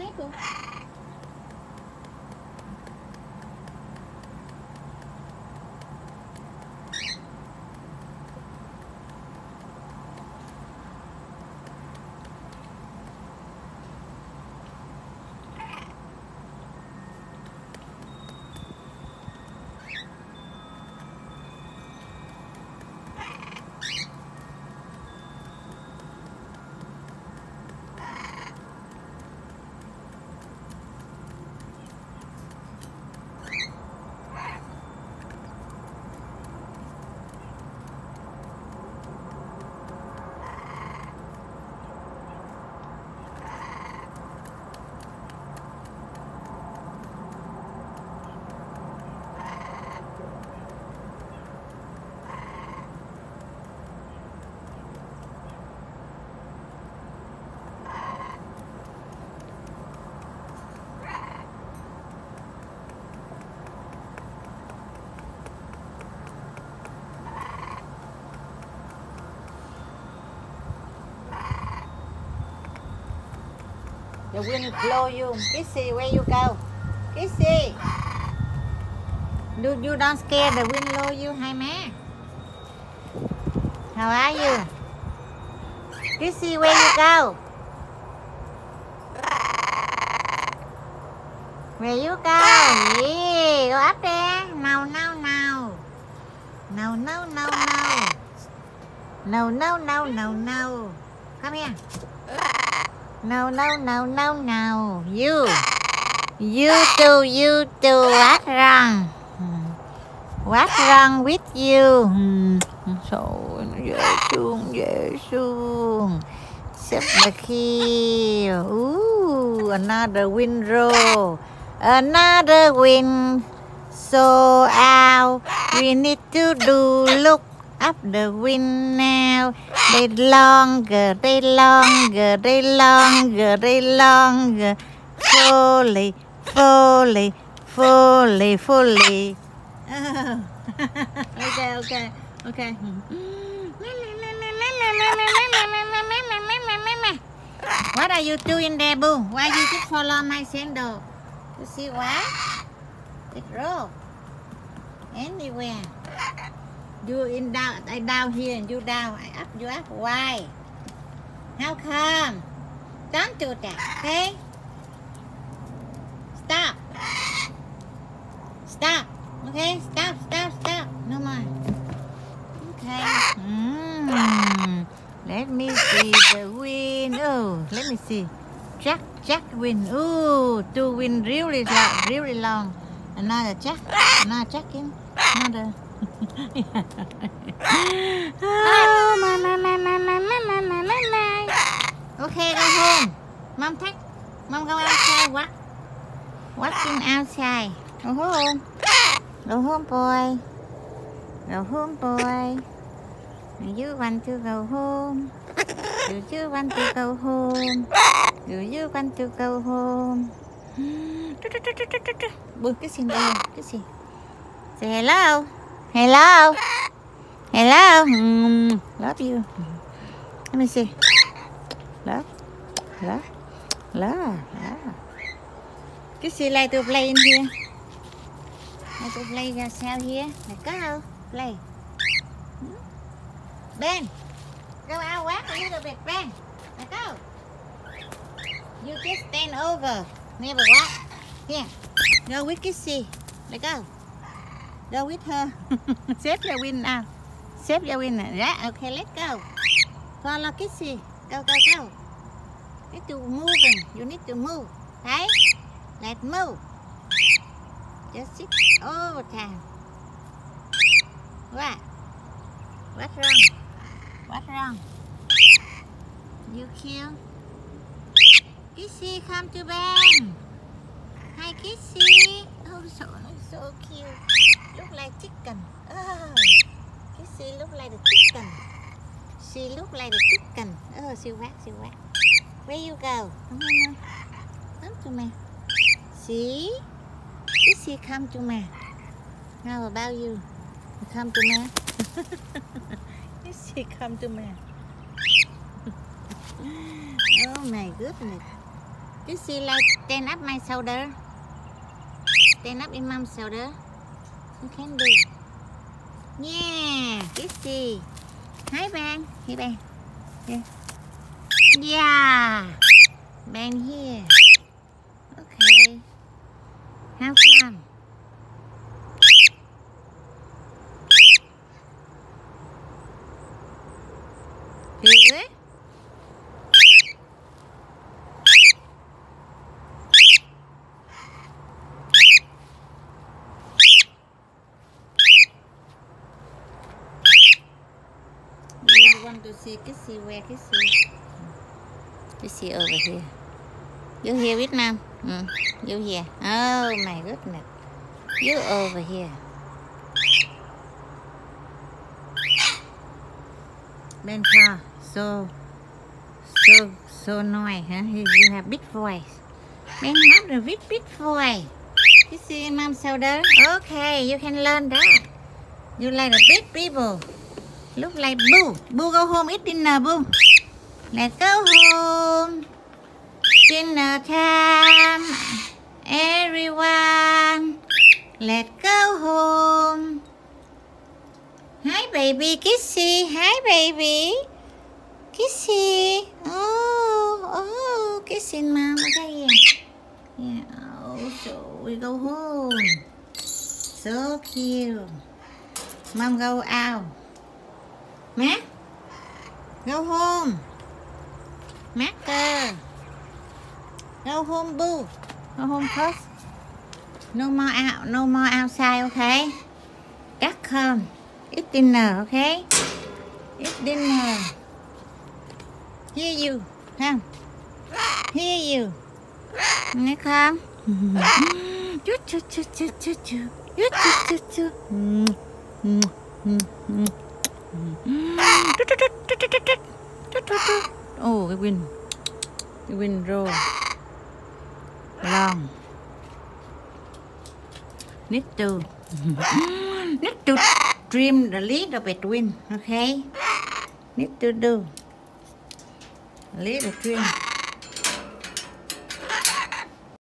tempo. The wind blow you. Kissy, where you go? Kissy. Do you don't scare the wind blow you, hi ma? How are you? Kissy, where you go? Where you go? Yeah, go up there. No, no, no. No, no, no, no. No, no, no, no, no. Come here. No, no, no, no, no. You. You do, you do. what wrong? what wrong with you? Trời dễ thương, dễ thương. Sắp cute. Ooh, another window. Another win. So out. We need to do look up the wind now. They longer, they longer, they longer, they longer. Fully, fully, fully, fully. Oh. okay, okay, okay. What are you doing there, Boo? Why you just follow my sandal? You see what? It roll anywhere. You in down, I down here and you down. I up, you up. Why? How come? Don't do that, okay? Stop. Stop. Okay? Stop, stop, stop. No more. Okay. Mm. Let me see the wind. Oh, let me see. Jack, Jack wind. Oh, two wind really long, really long. Another Jack, another Jack in, another. ok con hôn mom thích mom go outside what walking outside go home go home boy go home boy do you want to go home do you want to go home do you want to go home bưng cái xin đâu cái gì say hello. Hello. Hello. Mm, love you. Let me see. Love. Love. Love. Love. Kissy like to play in here. Like to play yourself here. Let go. Play. Ben. Go out walk a little bit, Ben. Let go. You just stand over. Never walk. Here. Go with Kissy. Let go. Go with her. Save your win now. Save your win. Yeah, okay, let's go. Follow Kissy. Go, go, go. Need to moving. You need to move. Right? Let's move. Just sit all the time. What? What's wrong? What's wrong? You kill? Kissy, come to bed. Hi, Kissy. Oh, so, so cute. Look like chicken. Oh, Kissy look like the chicken. She look like the chicken. Oh, siêu quát, siêu quát. Where you go? Come to me. See? Kissy, come to me. How about you? Come to me. Kissy, come to me. oh my goodness. Kissy like stand up my shoulder. Stand up in mom's shoulder candy can. Yeah, Kissy. Hi, Ben. Hey, Ben. Yeah. Yeah. Ben here. Okay. How come? Want to see Kissy? Where Kissy? Kissy over here. You here, Vietnam? Ừ, mm. You here? Oh my goodness. You over here. Ben car. So, so, so noise, huh? You you have big voice. Ben have a big, big voice. You see mom there. Okay, you can learn that. You like a big people. Look like Boo. Boo go home eat dinner, Boo. Let's go home. Dinner time. Everyone. Let's go home. Hi, baby. Kissy. Hi, baby. Kissy. Oh, oh, kissing mom. Okay, yeah. À? Yeah. Oh, so we go home. So cute. Mom go out. Mac. Go home. Macker. Go home, boo. Go home first. No more out. No more outside, okay? Back home. Eat dinner, okay? Eat dinner. Here you. Come. Here you. Nghe không? Chút chút chút chút chút chút. Chút chút chút Ồ, cái win Cái win roll. Long. Need to. Need to trim the little bit win, okay? Need to do. Little trim.